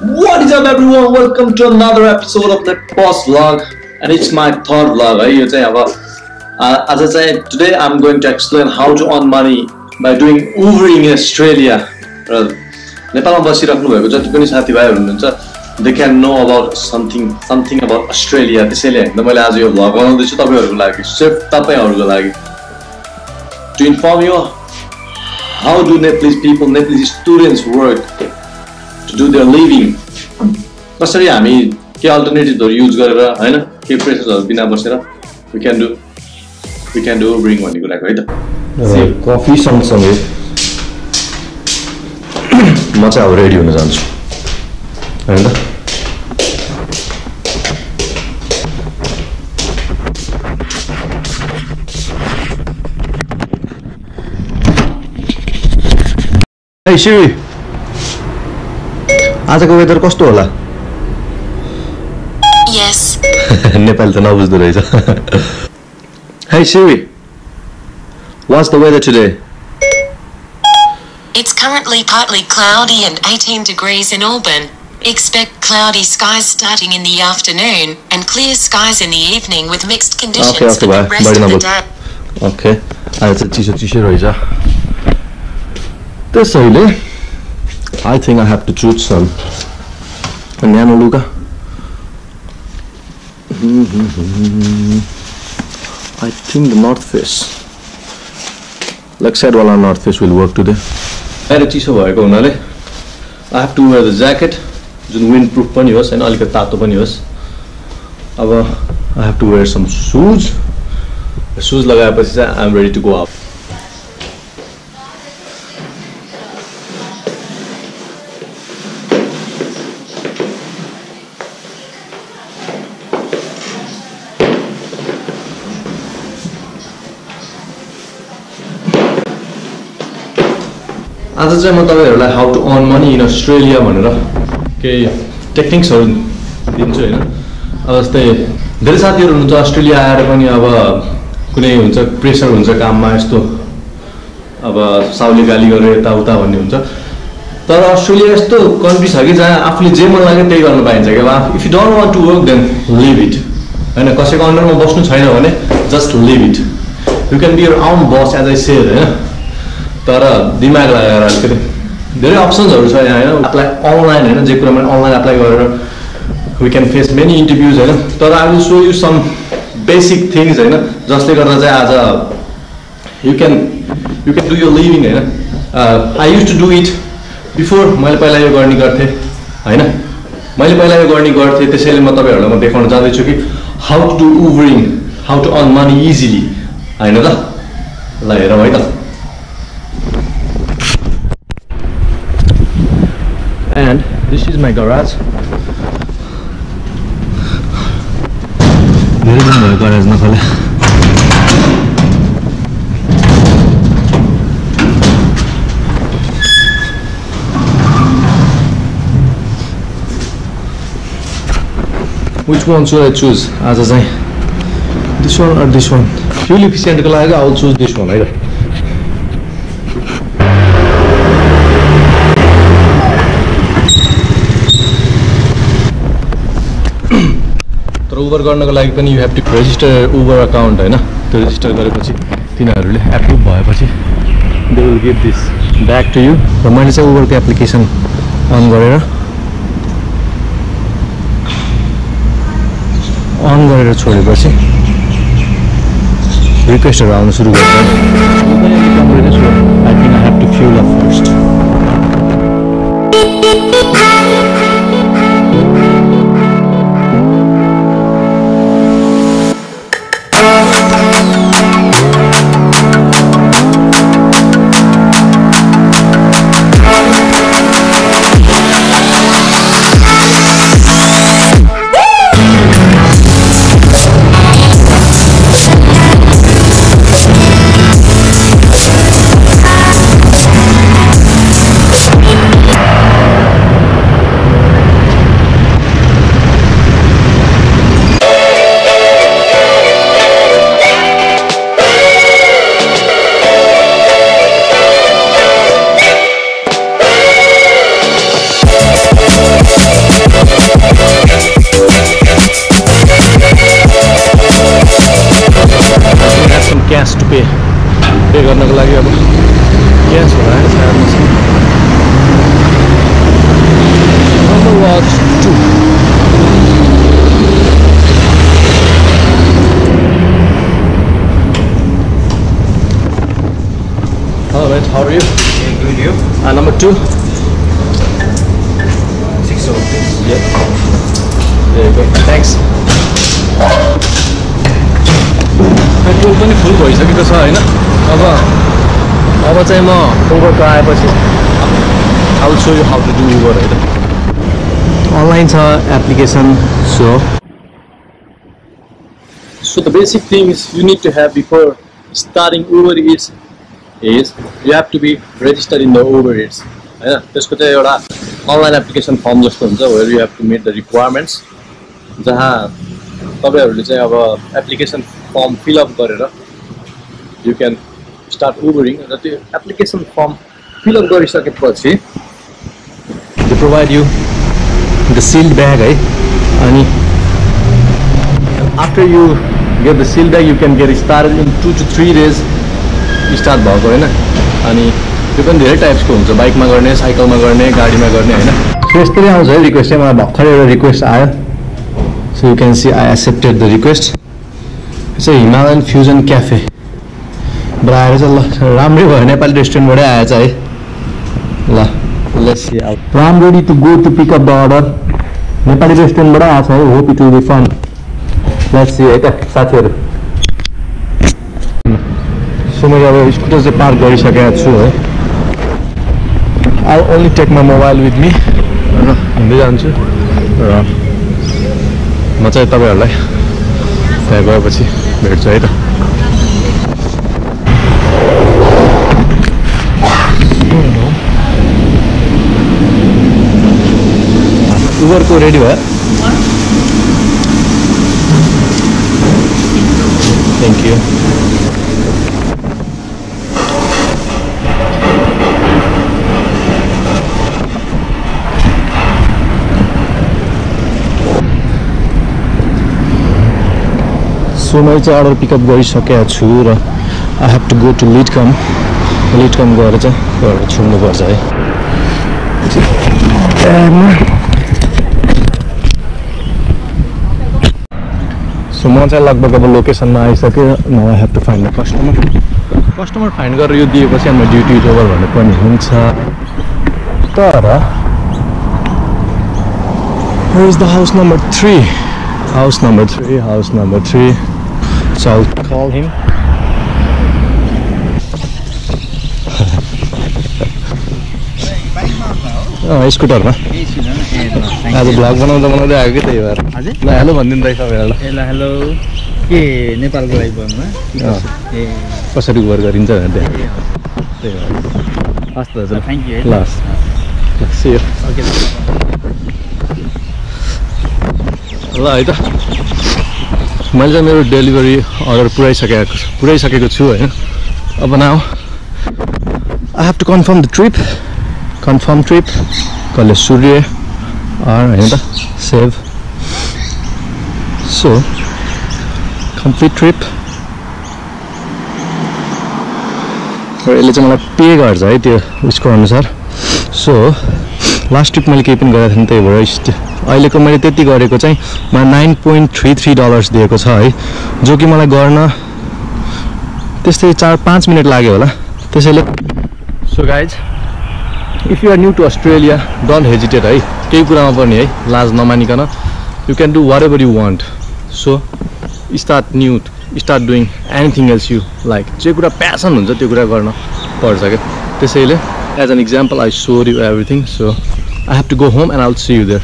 What is up everyone? Welcome to another episode of the Boss Vlog and it's my third vlog है यो चाहिँ अब आज चाहिँ today I'm going to explain how to earn money by doing Ubering in Australia र नेपालमा बसिराख्नु भएको जति पनि साथीभाइहरू हुनुहुन्छ they can know about something something about Australia त्यसैले होइन मैले आज यो भ्लग बनाउँदैछु तपाईँहरूको लागि सिर्फ तपाईँहरूको लागि to inform you how do Nepalese people Nepalese students work to do their living कसरी हामी के अल्टरनेटिभहरू युज गरेर होइन केही प्रेसरहरू बिना बसेर we can do we can do bring भन्ने कुराको है त? कफी सँगसँगै म चाहिँ अब रेडी हुन जान्छु। होइन त? Hey Siri! आजको वेदर कस्तो होला Yes, नेपाली त नबुझ्दो रहेछ Hey Siri What's the weather today? it's currently partly cloudy and 18 degrees in Auburn. Expect cloudy skies starting in the afternoon and clear skies in the evening with mixed conditions Okay, okay, for the bye. rest Bye, of the Nabul. day. Okay अहिले चाहिँ चिसो चिसो रहेछ त्यसैले I think I have to choose some न्यानो लुगा I think the North Face leg साइडवाला North Face will work today बाहिर चिसो भएको हुनाले I have to wear the jacket जुन विन्ड प्रुफ पनि होस् होइन अलिकति तातो पनि होस् अब I have to wear some shoes shoes लगाएपछि चाहिँ I'm ready to go out आज चाहिँ म तपाईँहरूलाई how to earn money in Australia भनेर केही टेक्निक्सहरू दिन्छु होइन। अब जस्तै धेरै साथीहरू हुनुहुन्छ अस्ट्रेलिया आएर पनि अब कुनै हुन्छ प्रेसर हुन्छ काममा यस्तो अब साउले गाली गरेर यताउता भन्ने हुन्छ। तर अस्ट्रेलिया यस्तो कन्ट्री छ कि जहाँ आफूले जे मन लाग्यो त्यही गर्न पाइन्छ कि अब if you don't want to work then leave it होइन कसैको अन्डरमा बस्नु छैन भने just leave it you can be your own boss as I share होइन। तर दिमाग लगाएर अलिकति धेरै अप्सन्सहरू छ यहाँ होइन? एप्लाई अनलाइन होइन? जे कुरामा अनलाइन एप्लाई गरेर we can face many interviews होइन? तर I will show you some basic things होइन? जसले गर्दा चाहिँ आज you can you can do यो लिभिङ होइन? I used to do it before मैले पहिला यो गर्ने गर्थेँ होइन? मैले पहिला यो गर्ने गर्थेँ त्यसैले म तपाईँहरूलाई म देखाउन जाँदैछु कि how to do Ubering how to earn money easily होइन त? ल हेरौँ है त। This is my garage. There is no garage, no fella. which one should I choose as I say this one or this one fuel efficient I will choose this one Either. Uber गर्नको लागि पनि you have to register Uber account होइन? त्यो register गरेपछि तिनीहरूले approve भएपछि they will give this back to you र मैले चाहिँ उबरको एप्लिकेसन अन गरेर अन गरेर छोडेपछि रिक्वेस्टहरू आउनु सुरु गर्छ। I think I have to fuel off first गर्नको लागि अब ग्यास होइन छ भाइ थर्ट नम्बर पनि फुल भइसकेको छ होइन? अब अब चाहिँ म उबरको आएपछि आउ so you how to do Uber होइन अनलाइन छ application so So the basic things you need to have before starting Uber Eats is you have to be registered in the Uber Eats. होइन त्यसको चाहिँ एउटा online application form जस्तो हुन्छ where you have to meet the requirements जहाँ तपाईँहरूले चाहिँ अब एप्लिकेसन फर्म फिलअप गरेर यु क्यान स्टार्ट उबरिङ र त्यो एप्लिकेसन फर्म फिलअप गरिसकेपछि they provide you the sealed bag है अनि after you get the sealed bag you can get start in two to three days start भएको होइन अनि त्यो पनि धेरै टाइप्सको हुन्छ बाइकमा गर्ने साइकलमा गर्ने गाडीमा गर्ने होइन यस्तरी आउँछ है रिक्वेस्ट चाहिँ मलाई भर्खर एउटा रिक्वेस्ट आयो so you can see I accepted the request चाहिँ हिमालयन फ्युजन क्याफे आएर चाहिँ ल राम्रै भयो नेपाली रेस्टुरेन्टबाटै आएछ है ल let's see out I'm ready to go to pick up the order Nepali रेस्टुरेन्टबाट आएको है hope it will be fun let's see है त साथीहरू सो मैले अब स्कुटर चाहिँ पार्क गरिसकेको छु है I only take my mobile with me र हिँड्दै जान्छु र म चाहिँ तपाईँहरूलाई त्यहाँ गएपछि भेट्छु है त उबरको रेडी भयो थ्याङ्क यू सो मैले चाहिँ अर्डर पिकअप गरिसकेको छु र I have to go to Lidcombe Lidcombe गएर चाहिँ गएर छोड्नुपर्छ है सो म चाहिँ लगभग अब लोकेसनमा आइसकेँ न I have to find the customer customer find गरेर यो दिएपछि हाम्रो ड्युटी इज ओभर पनि हुन्छ तर is the house number three house number three house number three call him. अँ स्कुटरमा आज भ्लग बनाउँदा बनाउँदै आएको कि त्यही भएर ल हेलो भनिदिनु रहेछ ए ल हेलो के नेपालको लागि ए कसरी उबर गरिन्छ भनेर त्यहाँ त्यही भएर हस् थ्याङ्क यू है ल हस्। ओके ल है त मैले चाहिँ मेरो डेलिभरी अर्डर पुऱ्याइसकेको पुऱ्याइसकेको छु होइन अब now I have to confirm the trip confirm trip कहिले सूर्य होइन त सेभ सो कम्प्लिट ट्रिप र यसले चाहिँ मलाई पे गर्छ है त्यो उसको अनुसार। सो लास्ट ट्रिप मैले केही पनि गरेको थिएन त्यही भएर अहिलेको मैले त्यति गरेको चाहिँ मलाई nine point three three dollars दिएको छ है। जो कि मलाई गर्न त्यस्तै चार पाँच मिनट लाग्यो होला। त्यसैले so guys if you are new to Australia don't hesitate है केही कुरामा पनि है लाज नमानिकन। You can do whatever you want so start new start doing anything else you like जे कुरा प्यासन हुन्छ त्यो कुरा गर्न पर्छ क्या त्यसैले as an example I saw you everything so I have to go home and I'll see you there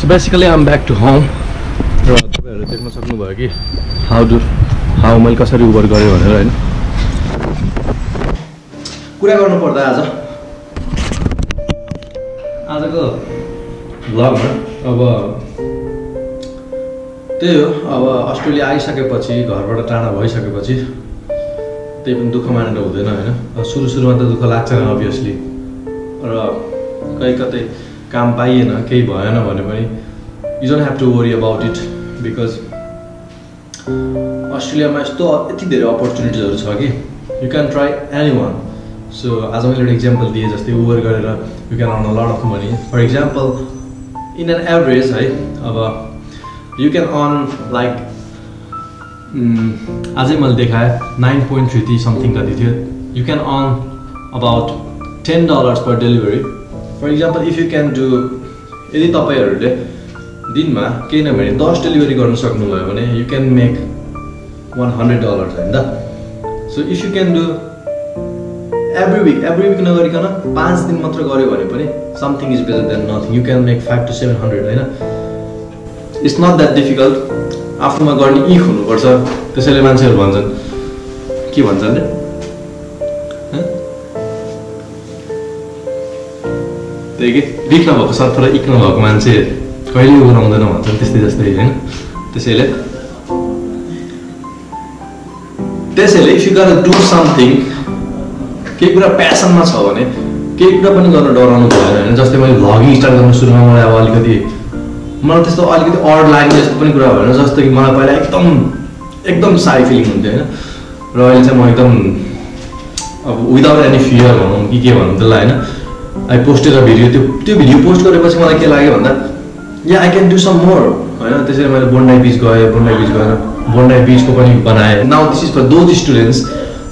so basically I'm back to home र तपाईँहरूले देख्न सक्नुभयो कि हाउ डु हाउ मैले कसरी उबर गरेँ भनेर होइन? कुरा गर्नुपर्दा आज। आजको भ्लगमा अब त्यही हो अब अस्ट्रेलिया आइसकेपछि घरबाट टाढा भइसकेपछि त्यही पनि दुःख मानेर हुँदैन होइन? सुरु सुरुमा त दुःख लाग्छ अभियसली र कहीँ कतै काम पाइएन केही भएन भने पनि you don't have to worry about it because अस्ट्रेलियामा यस्तो यति धेरै अपर्च्युनिटिजहरू छ कि you can try any one so आज मैले एउटा इक्जाम्पल दिएँ जस्तै उबर गरेर you can earn lot of money for example in an average है अब यु क्यान अर्न लाइक आजै मैले देखाएँ नाइन पोइन्ट थ्री समथिङ कति थियो you can earn about ten dollars per delivery for example if you can do यदि तपाईँहरूले दिनमा केही नभए दस डेलिभरी गर्न सक्नुभयो भने you can make one hundred dollars होइन त? So if you can do every week every week नगरिकन पाँच दिन मात्र गऱ्यो भने पनि something is better than nothing you can make five to seven hundred होइन? इट्स नट द्याट डिफिकल्ट आफ्नोमा गर्ने इख हुनुपर्छ। त्यसैले मान्छेहरू भन्छन् के भन्छन् रे? त्यही कि? बिक नभएको सर्फ र इक नभएको मान्छे कहिले उराउँदैन भन्छन् त्यस्तै जस्तै होइन? त्यसैले त्यसैले इफ यु गर डु समथिङ केही कुरा प्यासनमा छ भने केही कुरा पनि गर्न डराउनु भएन होइन। जस्तै मैले भ्लगिङ स्टार्ट गर्नु सुरुमा मलाई अब अलिकति मलाई त्यस्तो अलिकति अड लाग्ने जस्तो पनि कुरा भएन। जस्तो कि मलाई पहिला एकदम एकदम साई फिलिङ हुन्थ्यो होइन। र अहिले चाहिँ म एकदम अब विदाउट एनी फियर भनौँ कि के भनौँ त्यसलाई होइन। आई पोस्टेड अ भिडियो त्यो त्यो भिडियो पोस्ट गरेपछि मलाई के लाग्यो भन्दा yeah I can do some more होइन। त्यसरी मैले बोन्डाई बिच गएँ बोन्डाई बिच गएर बोन्डाई बिचको पनि बनाएँ। Now this is for those students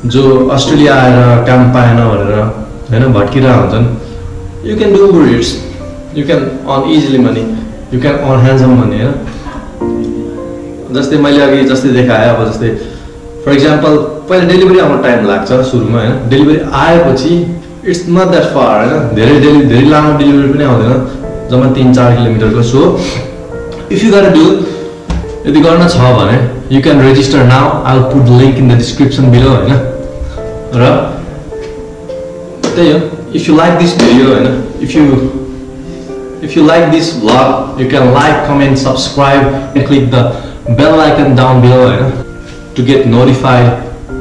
जो अस्ट्रेलिया आएर काम पाएन भनेर होइन भट्किरहेको हुन्छन् you can do good it's you can earn easily money you can earn handsome money होइन। जस्तै मैले अघि जस्तै देखाएँ अब जस्तै फर इक्जाम्पल पहिला डेलिभरी आउन टाइम लाग्छ सुरुमा होइन। डेलिभरी आएपछि इट्स नट द्याट फार होइन। धेरै डेली धेरै लामो डेलिभरी पनि आउँदैन जम्मा तिन चार किलोमिटरको। सो इफ यु गर डु यदि गर्न छ भने you can register now I put link in the description below होइन र त्यही हो if you like this video होइन if you if you like this vlog you can like comment subscribe and click the bell icon down below होइन to get notify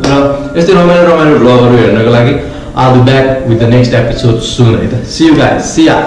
र यस्तै रमाइलो रमाइलो भ्लगहरू हेर्नको लागि I'll be back with the next episode soon है त see you guys see ya